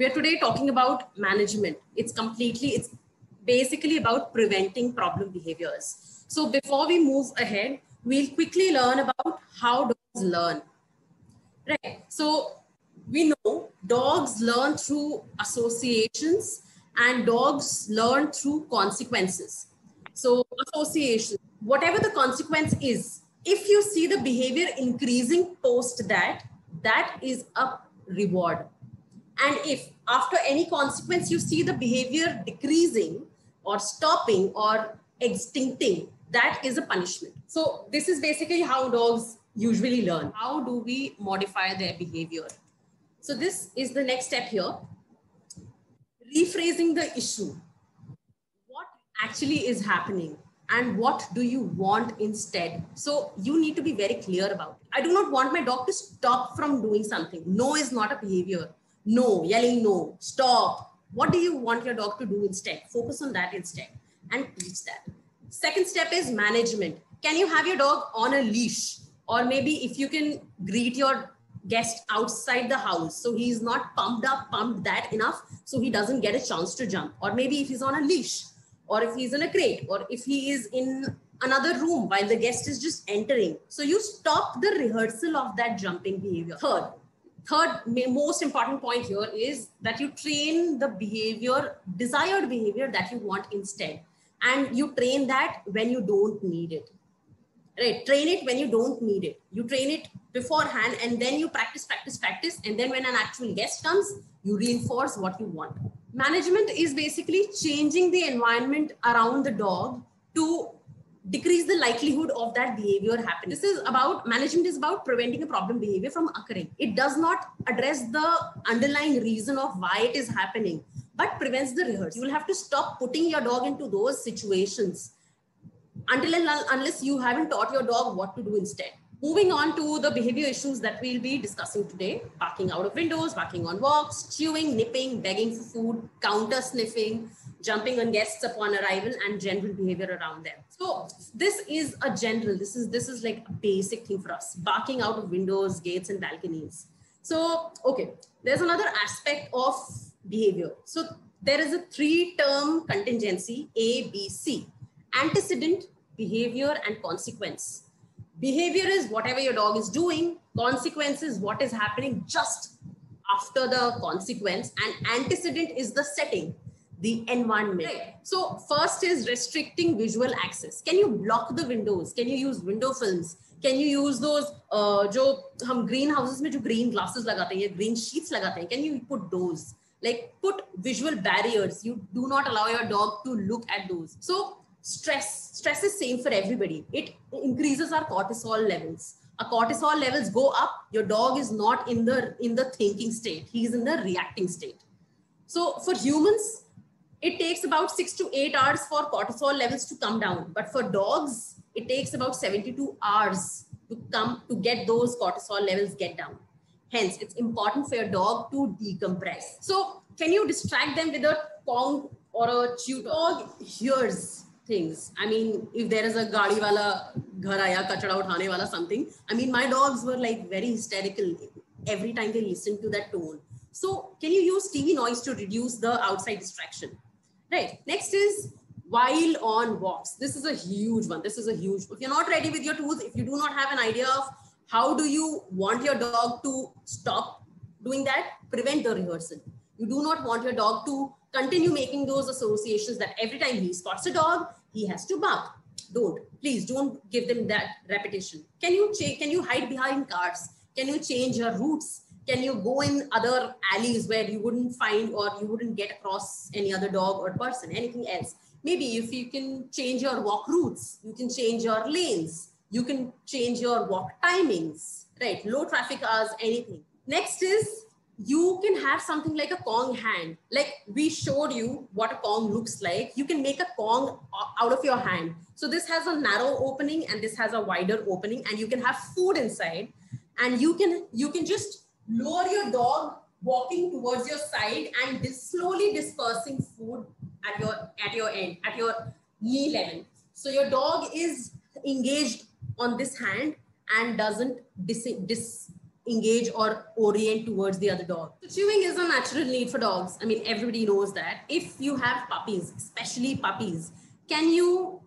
we are today talking about management. It's completely, it's basically about preventing problem behaviors. So before we move ahead, we'll quickly learn about how dogs learn. Right. So we know dogs learn through associations and dogs learn through consequences. So association, whatever the consequence is, if you see the behavior increasing post that, that is a reward. And if after any consequence you see the behavior decreasing or stopping or extincting, that is a punishment. So this is basically how dogs usually learn. How do we modify their behavior? So this is the next step here. Rephrasing the issue. What actually is happening? and what do you want instead so you need to be very clear about it i do not want my dog to stop from doing something no is not a behavior no yelling no. Stop. What do you want your dog to do instead? Focus on that instead and teach that. Second step is management. Can you have your dog on a leash? Or maybe if you can greet your guest outside the house so he's not pumped up pumped that enough so he doesn't get a chance to jump. Or maybe if he's on a leash or if he's in a crate or if he is in another room while the guest is just entering. So you stop the rehearsal of that jumping behavior. Third third most important point here is that you train the behavior desired behavior that you want instead. And you train that when you don't need it. Right? Train it when you don't need it. You train it beforehand and then you practice practice practice. And then when an actual guest comes you reinforce what you want. Management is basically changing the environment around the dog to decrease the likelihood of that behavior happening. This is about management is about preventing a problem behavior from occurring. It does not address the underlying reason of why it is happening, but prevents the rehearsal. You will have to stop putting your dog into those situations until unless you haven't taught your dog what to do instead. Moving on to the behavior issues that we'll be discussing today, barking out of windows, barking on walks, chewing, nipping, begging for food, counter sniffing, jumping on guests upon arrival and general behavior around them. So this is a general, this is, this is like a basic thing for us, barking out of windows, gates and balconies. So, okay, there's another aspect of behavior. So there is a three term contingency, A, B, C, antecedent, behavior and consequence. Behavior is whatever your dog is doing. Consequence is what is happening just after the consequence. And antecedent is the setting, the environment. Right. So first is restricting visual access. Can you block the windows? Can you use window films? Can you use those uh, जो हम green houses में जो green glasses लगाते हैं green sheets लगाते हैं Can you put those? Like put visual barriers. You do not allow your dog to look at those. So stress stress is same for everybody it increases our cortisol levels our cortisol levels go up your dog is not in the in the thinking state he's in the reacting state so for humans it takes about 6 to 8 hours for cortisol levels to come down but for dogs it takes about 72 hours to come to get those cortisol levels get down hence it's important for your dog to decompress so can you distract them with a Kong or a chew dog hears things. I mean, if there is a gadi wala ghar aaya, kachada uthane wala something, I mean, my dogs were like very hysterical every time they listened to that tone. So can you use TV noise to reduce the outside distraction? Right. Next is while on walks. This is a huge one. This is a huge, if you're not ready with your tools, if you do not have an idea of how do you want your dog to stop doing that, prevent the rehearsal. You do not want your dog to continue making those associations that every time he spots a dog, he has to bark. Don't, please don't give them that repetition. Can you change, can you hide behind cars? Can you change your routes? Can you go in other alleys where you wouldn't find or you wouldn't get across any other dog or person, anything else? Maybe if you can change your walk routes, you can change your lanes, you can change your walk timings, right? Low traffic hours, anything. Next is you can have something like a Kong hand. Like we showed you what a Kong looks like. You can make a Kong out of your hand. So this has a narrow opening and this has a wider opening and you can have food inside and you can, you can just lower your dog walking towards your side and slowly dispersing food at your, at your end, at your knee level. So your dog is engaged on this hand and doesn't dis, dis engage or orient towards the other dog. So chewing is a natural need for dogs. I mean, everybody knows that. If you have puppies, especially puppies, can you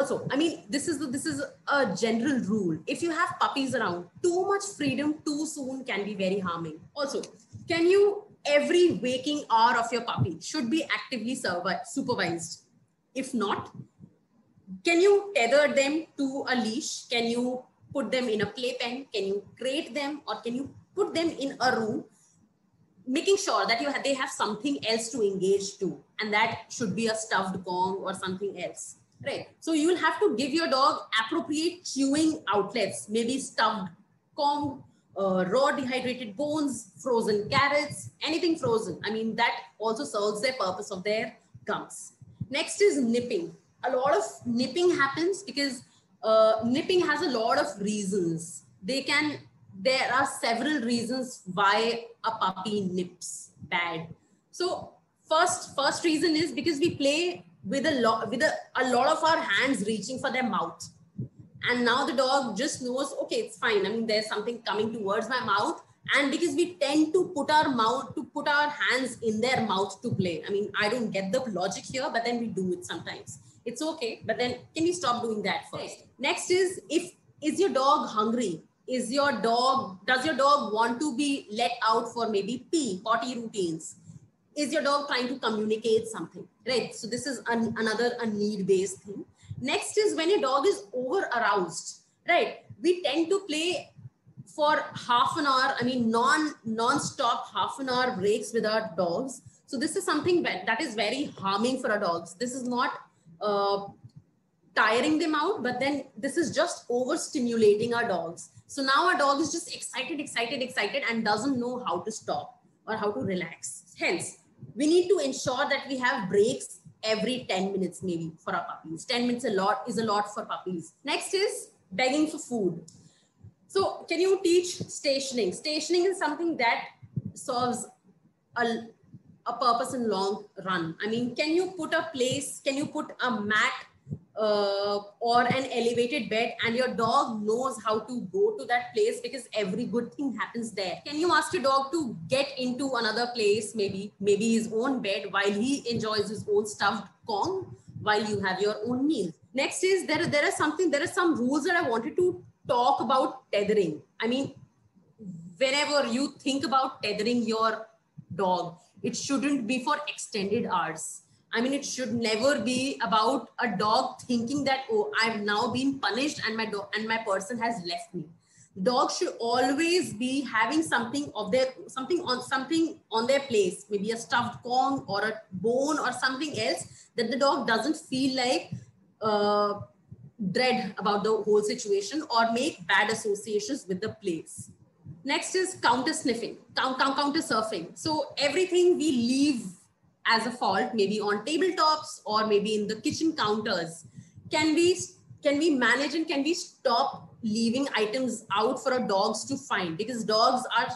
also i mean this is this is a general rule. If you have puppies around too much freedom too soon can be very harming. Also can you every waking hour of your puppy should be actively supervised? If not can you tether them to a leash? Can you put them in a playpen? Can you crate them? Or can you put them in a room making sure that you have, they have something else to engage to and that should be a stuffed Kong or something else right. So you will have to give your dog appropriate chewing outlets maybe stuffed Kong uh, raw dehydrated bones frozen carrots anything frozen. I mean that also serves their purpose of their gums. Next is nipping. A lot of nipping happens because uh, nipping has a lot of reasons. They can there are several reasons why a puppy nips bad. So first, first reason is because we play with a lot with a, a lot of our hands reaching for their mouth. And now the dog just knows, okay, it's fine. I mean, there's something coming towards my mouth. And because we tend to put our mouth to put our hands in their mouth to play. I mean, I don't get the logic here, but then we do it sometimes. It's okay, but then can we stop doing that first? Next is if is your dog hungry? is your dog does your dog want to be let out for maybe pee potty routines is your dog trying to communicate something? Right. So this is an, another a need based thing. Next is when your dog is over aroused right? We tend to play for half an hour i mean non non-stop half an hour breaks with our dogs. So this is something that is very harming for our dogs. This is not uh, tiring them out but then this is just overstimulating our dogs. So now our dog is just excited, excited, excited and doesn't know how to stop or how to relax. Hence, we need to ensure that we have breaks every 10 minutes maybe for our puppies. 10 minutes a lot is a lot for puppies. Next is begging for food. So can you teach stationing? Stationing is something that serves a, a purpose in long run. I mean, can you put a place, can you put a mat uh, or an elevated bed and your dog knows how to go to that place because every good thing happens there. Can you ask your dog to get into another place maybe maybe his own bed while he enjoys his own stuffed kong while you have your own meal? Next is there there is something there are some rules that i wanted to talk about tethering. I mean whenever you think about tethering your dog it shouldn't be for extended hours I mean, it should never be about a dog thinking that, oh, I've now been punished and my dog and my person has left me. Dogs should always be having something of their something on something on their place, maybe a stuffed Kong or a bone or something else that the dog doesn't feel like uh, dread about the whole situation or make bad associations with the place. Next is counter sniffing, counter surfing. So everything we leave as a fault, maybe on tabletops or maybe in the kitchen counters, can we can we manage and can we stop leaving items out for our dogs to find? Because dogs are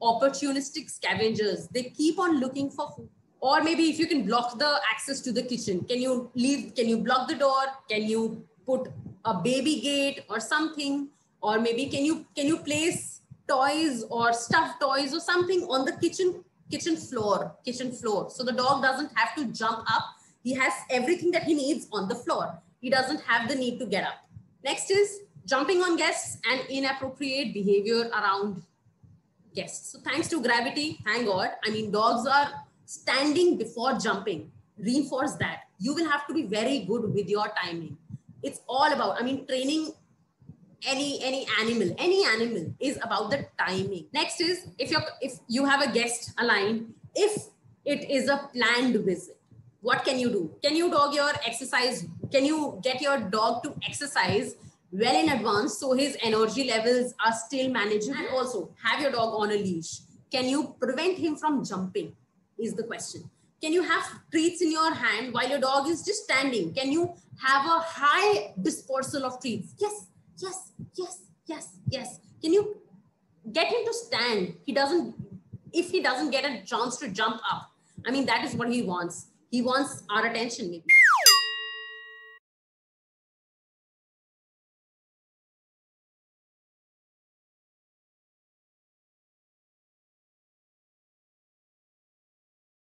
opportunistic scavengers. They keep on looking for food. Or maybe if you can block the access to the kitchen, can you leave? Can you block the door? Can you put a baby gate or something? Or maybe can you can you place toys or stuffed toys or something on the kitchen kitchen floor, kitchen floor. So the dog doesn't have to jump up. He has everything that he needs on the floor. He doesn't have the need to get up. Next is jumping on guests and inappropriate behavior around guests. So thanks to gravity, thank God. I mean, dogs are standing before jumping. Reinforce that. You will have to be very good with your timing. It's all about, I mean, training any any animal any animal is about the timing. Next is if you if you have a guest aligned if it is a planned visit what can you do? Can you dog your exercise? Can you get your dog to exercise well in advance so his energy levels are still manageable? And also have your dog on a leash. Can you prevent him from jumping is the question. Can you have treats in your hand while your dog is just standing? Can you have a high dispersal of treats? Yes yes, yes, yes, yes. Can you get him to stand? He doesn't, if he doesn't get a chance to jump up, I mean, that is what he wants. He wants our attention, maybe.